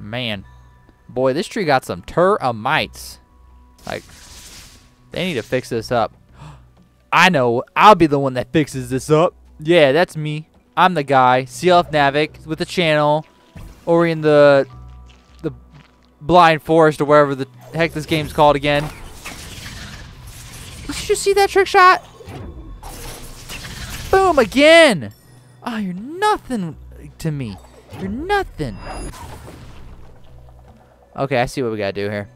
Man. Boy, this tree got some termites. Like, they need to fix this up. I know. I'll be the one that fixes this up. Yeah, that's me. I'm the guy. CLF Navac with the channel. Ori and the the blind forest or wherever the heck this game's called again. Did you just see that trick shot? Boom again. Oh, you're nothing to me. You're nothing. Okay, I see what we gotta do here.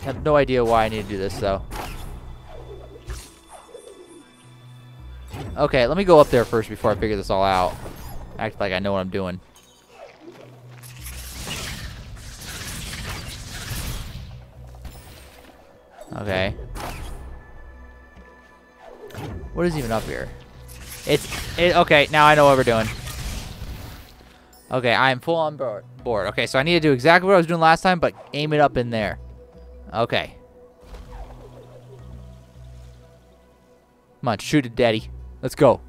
Have no idea why I need to do this, though. Okay, let me go up there first before I figure this all out. Act like I know what I'm doing. Okay. What is even up here? It's it okay, now I know what we're doing. Okay, I am full on board. board. Okay, so I need to do exactly what I was doing last time, but aim it up in there. Okay. Come on, shoot it, daddy. Let's go.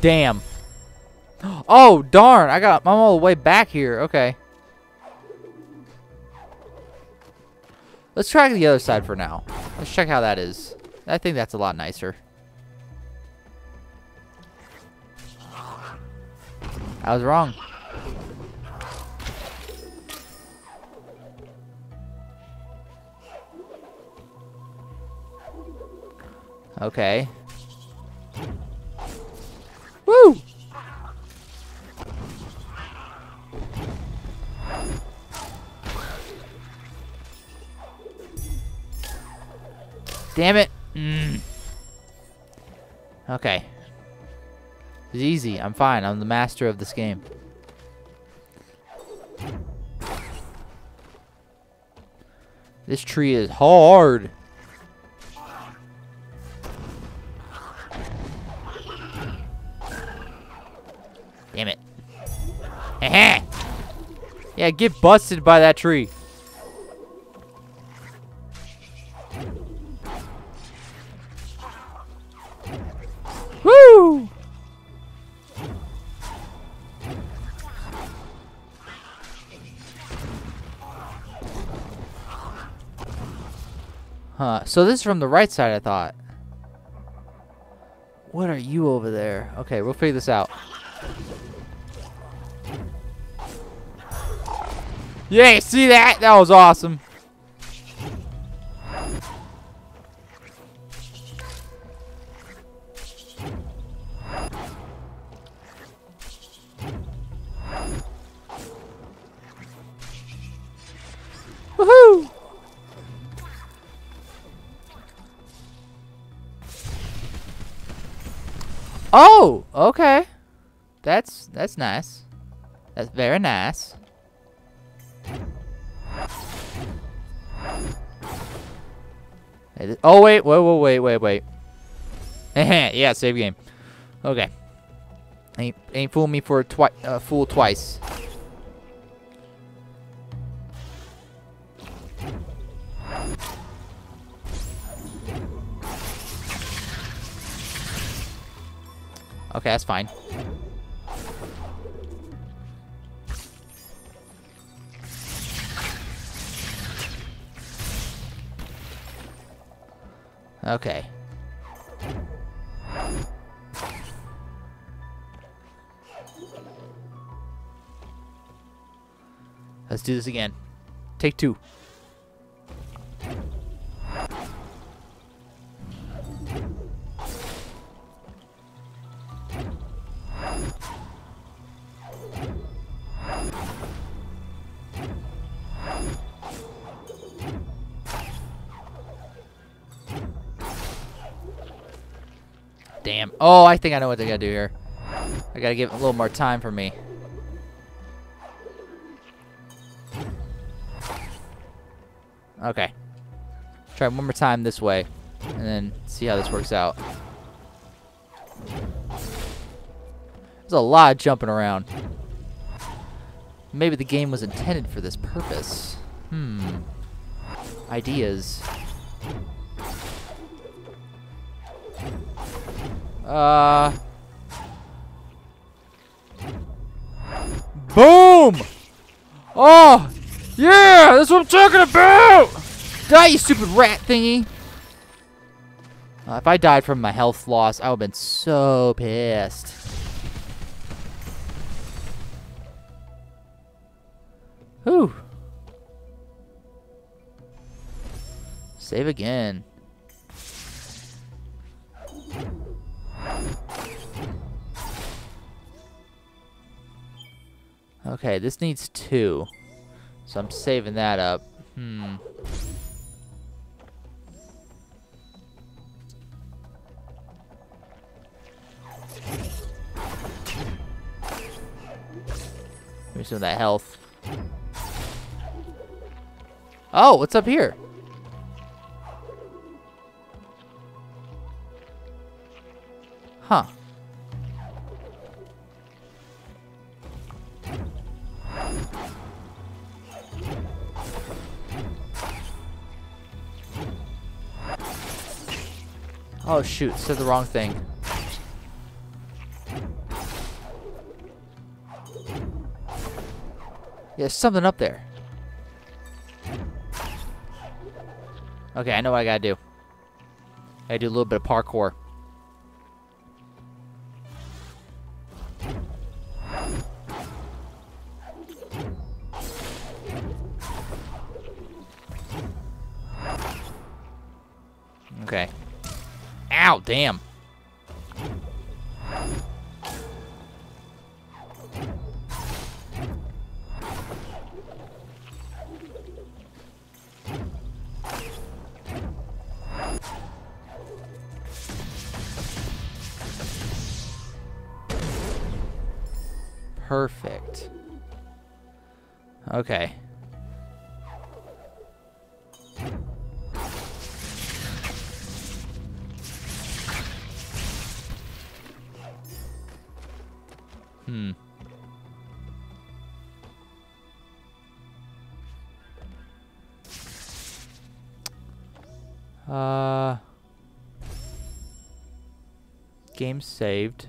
Damn. Oh, darn. I got, I'm all the way back here. Okay. Let's try the other side for now. Let's check how that is. I think that's a lot nicer. I was wrong. Okay. Woo! Damn it. Mm. Okay. It's easy. I'm fine. I'm the master of this game. This tree is hard. Yeah, get busted by that tree. Woo! Huh. So this is from the right side, I thought. What are you over there? Okay, we'll figure this out. Yeah, see that? That was awesome. Woohoo! Oh, okay. That's that's nice. That's very nice. Oh wait, wait, wait, wait, wait, wait. yeah, save game. Okay. Ain't ain't fool me for a twi uh, fool twice. Okay, that's fine. Okay. Let's do this again. Take two. Damn. Oh, I think I know what they gotta do here. I gotta give it a little more time for me. Okay. Try one more time this way, and then see how this works out. There's a lot of jumping around. Maybe the game was intended for this purpose. Hmm. Ideas. Uh. Boom! Oh! Yeah! That's what I'm talking about! Die, you stupid rat thingy! Uh, if I died from my health loss, I would have been so pissed. Whew. Save again. Okay, this needs two. So I'm saving that up. Hmm. Give me some of that health. Oh, what's up here? Huh. Oh shoot, said the wrong thing. Yeah, something up there. Okay, I know what I gotta do. I gotta do a little bit of parkour. Okay. Ow, damn. Perfect. Okay. Uh. Game saved.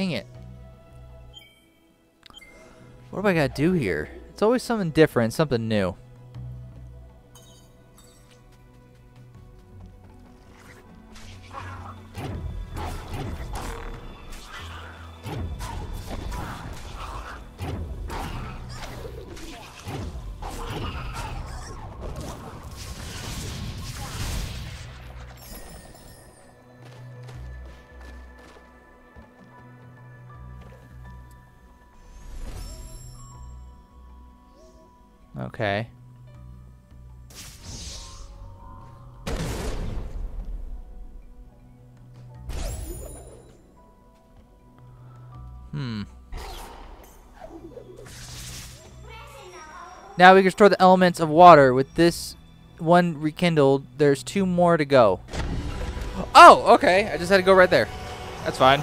Dang it. What do I gotta do here? It's always something different, something new. Hmm. Now we can store the elements of water. With this one rekindled, there's two more to go. Oh, okay. I just had to go right there. That's fine.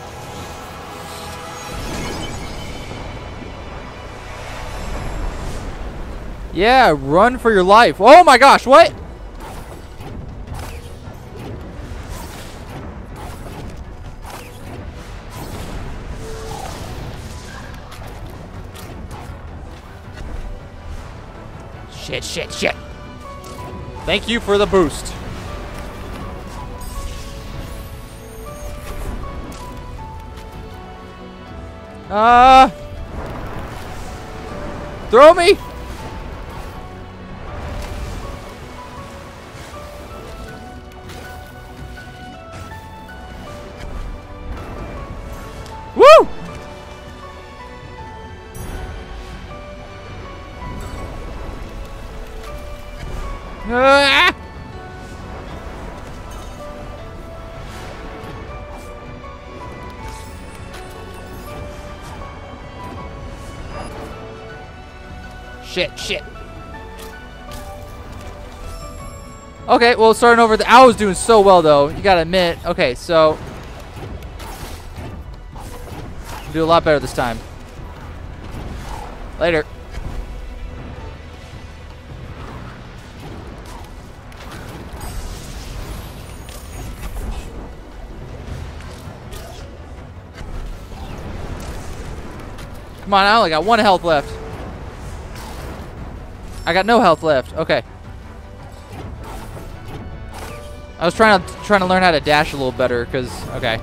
Yeah, run for your life. Oh my gosh, what? Shit, shit. Thank you for the boost. Uh, throw me. Shit, shit. Okay, well, starting over. The, I was doing so well, though. You gotta admit. Okay, so. Do a lot better this time. Later. Come on, I only got one health left. I got no health left. Okay. I was trying to trying to learn how to dash a little better because okay.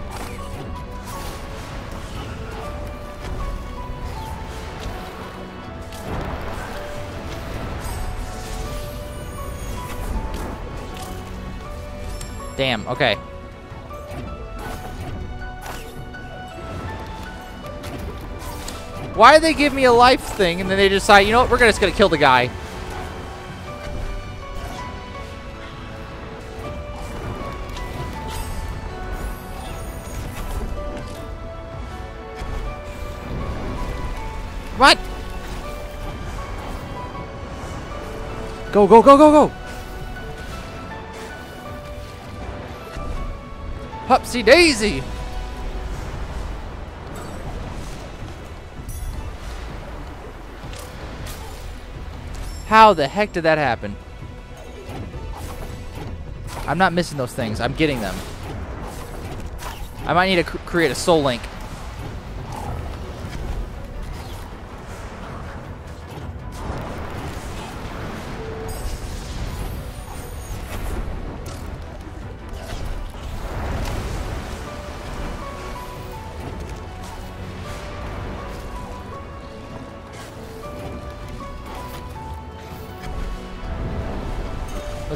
Damn. Okay. Why do they give me a life thing and then they decide, you know what, we're just going to kill the guy. Go, go, go, go, go. Hupsy daisy. How the heck did that happen? I'm not missing those things. I'm getting them. I might need to cr create a soul link.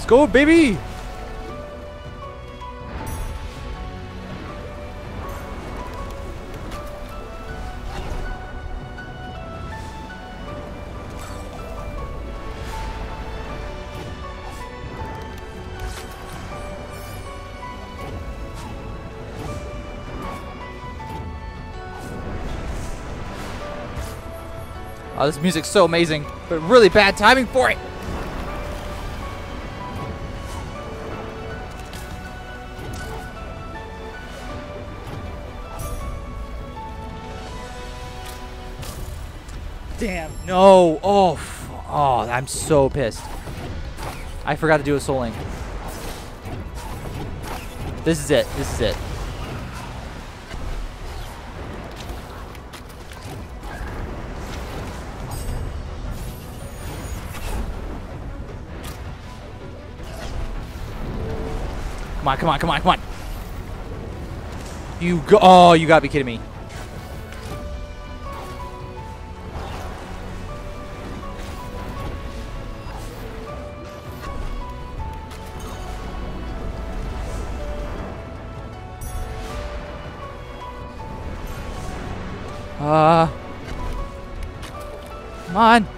Go, baby! Oh, this music's so amazing, but really bad timing for it. Damn. No. Oh. Oh, I'm so pissed. I forgot to do a soul link. This is it. This is it. Come on, come on, come on, come on. You go. Oh, you gotta be kidding me. Uh. Come on.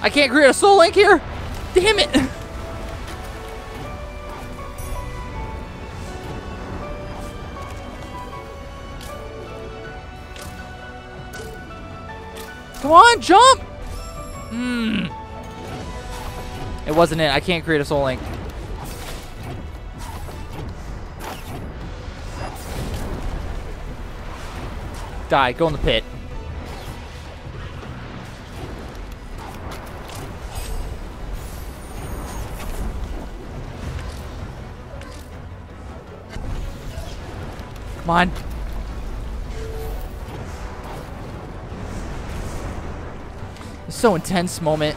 I can't create a soul link here. Damn it. Come on, jump! Hmm. It wasn't it. I can't create a soul link. Die. Go in the pit. Come on. So intense moment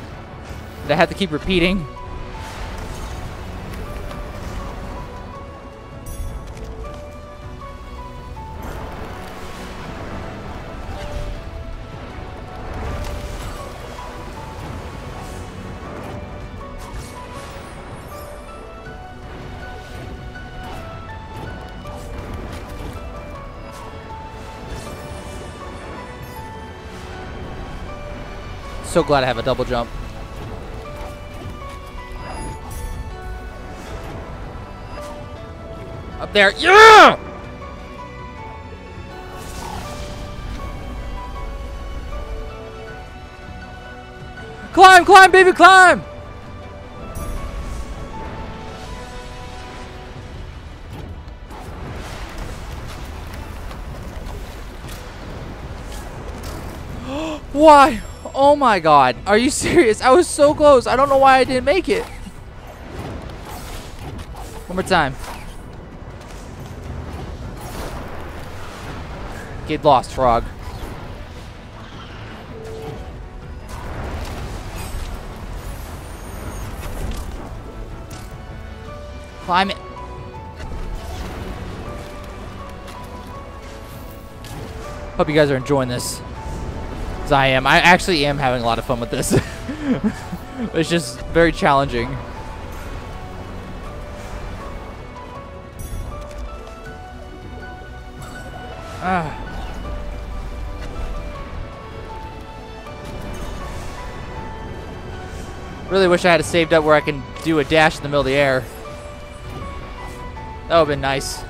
that I have to keep repeating. So glad I have a double jump. Up there. Yeah! Climb, climb, baby, climb! Why? Oh my god. Are you serious? I was so close. I don't know why I didn't make it. One more time. Get lost, frog. Climb it. Hope you guys are enjoying this. As I am. I actually am having a lot of fun with this. it's just very challenging. Ah. Really wish I had it saved up where I can do a dash in the middle of the air. That would have been nice.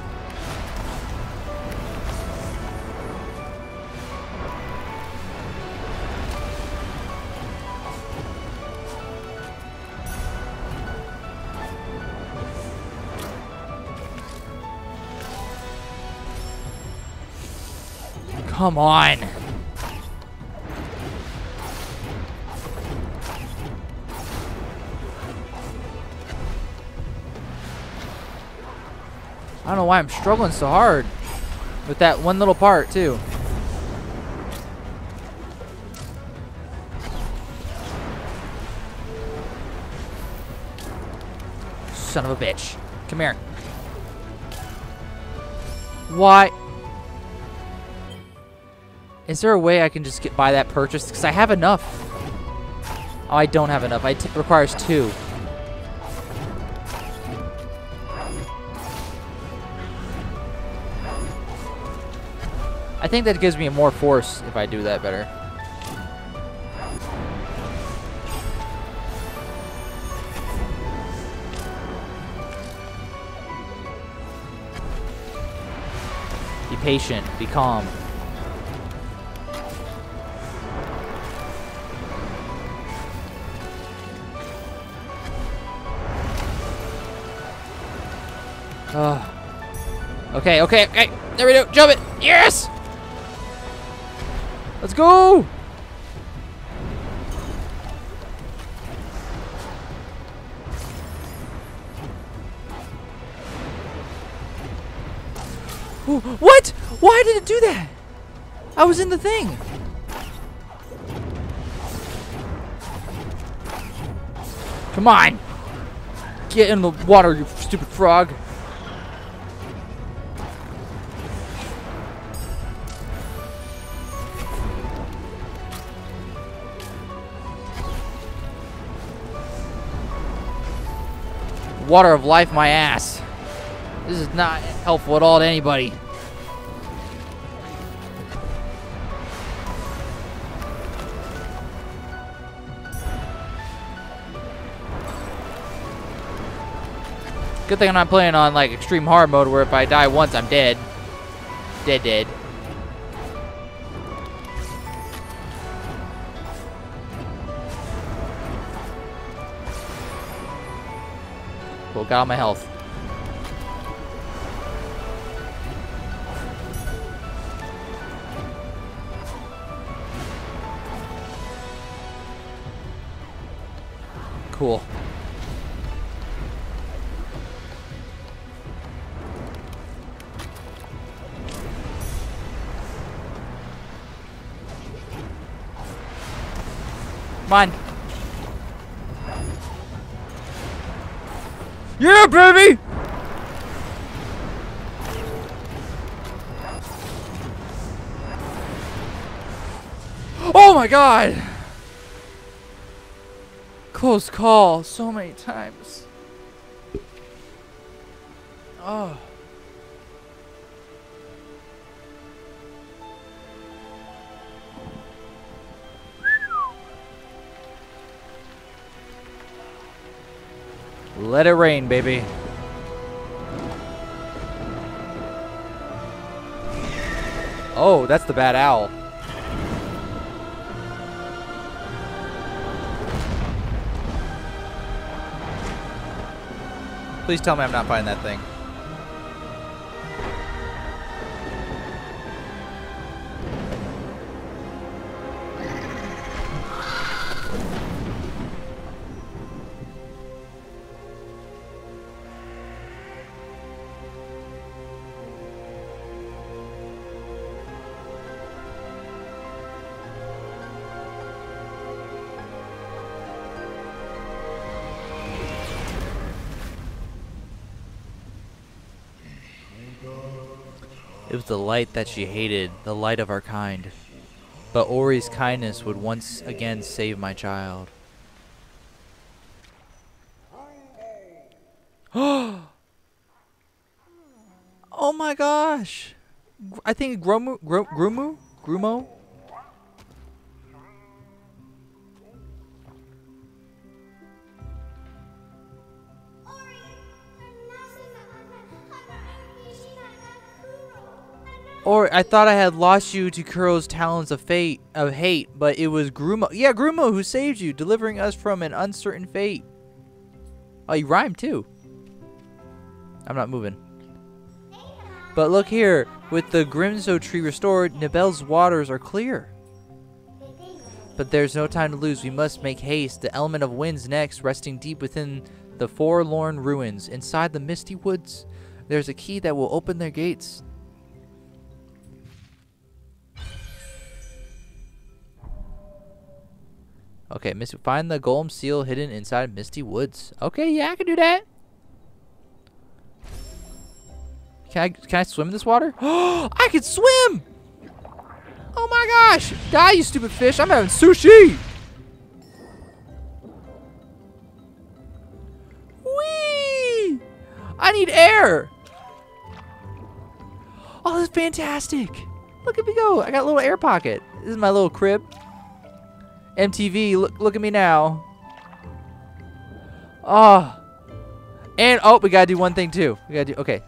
Come on. I don't know why I'm struggling so hard with that one little part, too. Son of a bitch. Come here. Why? Is there a way I can just get buy that purchase? Because I have enough. Oh, I don't have enough. It requires two. I think that gives me more force if I do that better. Be patient. Be calm. Oh. Okay, okay, okay. There we go. Jump it. Yes! Let's go! What? Why did it do that? I was in the thing. Come on. Get in the water, you stupid frog. Water of life, my ass. This is not helpful at all to anybody. Good thing I'm not playing on like extreme hard mode where if I die once I'm dead. Dead dead. Cool, got all my health. Cool. Come on. Yeah, baby! Oh my god! Close call so many times. Oh. Let it rain, baby. Oh, that's the bad owl. Please tell me I'm not finding that thing. It was the light that she hated, the light of our kind. But Ori's kindness would once again save my child. oh my gosh! I think Gromu, Gro, Grumu, Grumo. Or I thought I had lost you to Kuro's talons of fate of hate, but it was Grumo. Yeah, Grumo who saved you, delivering us from an uncertain fate. Oh, you rhymed too. I'm not moving. But look here, with the Grinso tree restored, Nibel's waters are clear. But there's no time to lose. We must make haste. The element of wind's next, resting deep within the forlorn ruins. Inside the misty woods, there's a key that will open their gates. Okay, find the golem seal hidden inside Misty Woods. Okay, yeah, I can do that. Can I can I swim in this water? I can swim! Oh my gosh! Die, you stupid fish! I'm having sushi! Whee! I need air! Oh, this is fantastic! Look at me go! I got a little air pocket. This is my little crib. MTV, look, look at me now. Oh. And, oh, we gotta do one thing too. We gotta do, okay.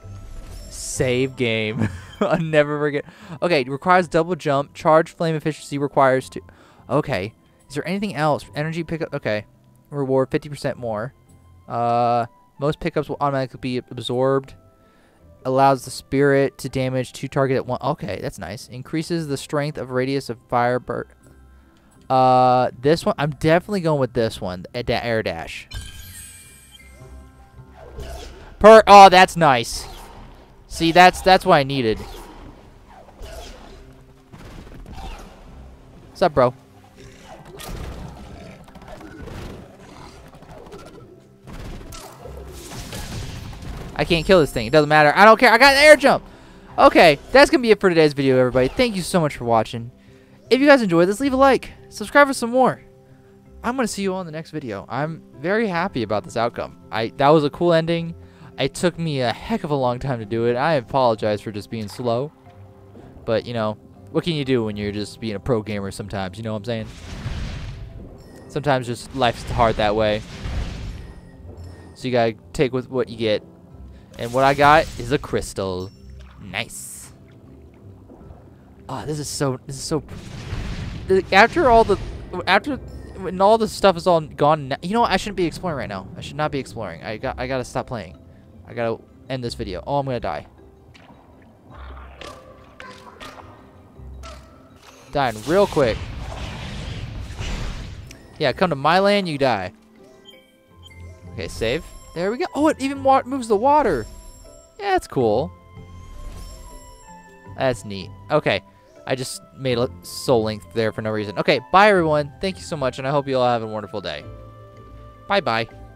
Save game. I'll never forget. Okay, requires double jump. Charge flame efficiency requires two. Okay. Is there anything else? Energy pickup, okay. Reward 50% more. Uh, most pickups will automatically be absorbed. Allows the spirit to damage two target at one. Okay, that's nice. Increases the strength of radius of fire burst. Uh, this one, I'm definitely going with this one, air dash. Per, oh, that's nice. See, that's that's what I needed. What's up, bro? I can't kill this thing. It doesn't matter. I don't care. I got an air jump. Okay, that's going to be it for today's video, everybody. Thank you so much for watching. If you guys enjoyed this, leave a like. Subscribe for some more. I'm going to see you all in the next video. I'm very happy about this outcome. I That was a cool ending. It took me a heck of a long time to do it. I apologize for just being slow. But, you know, what can you do when you're just being a pro gamer sometimes? You know what I'm saying? Sometimes just life's hard that way. So you gotta take with what you get. And what I got is a crystal. Nice. Oh, this is so, this is so after all the after when all the stuff is all gone you know what? I shouldn't be exploring right now. I should not be exploring. I got I gotta stop playing. I gotta end this video. Oh I'm gonna die. Dying real quick. Yeah come to my land you die. Okay save. There we go. Oh it even moves the water. Yeah that's cool. That's neat. Okay I just made a soul link there for no reason. Okay, bye everyone. Thank you so much, and I hope you all have a wonderful day. Bye bye.